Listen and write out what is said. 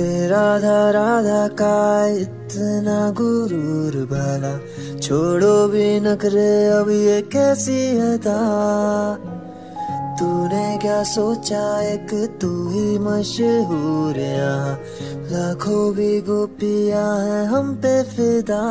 राधा राधा का इतना गुरूर भला। छोड़ो भी नखरे अब ये कैसी अदा? तूने क्या सोचा, एक तू ही मशहूर यहाँ। लाखों भी गोपियाँ हैं हम पे फिदा।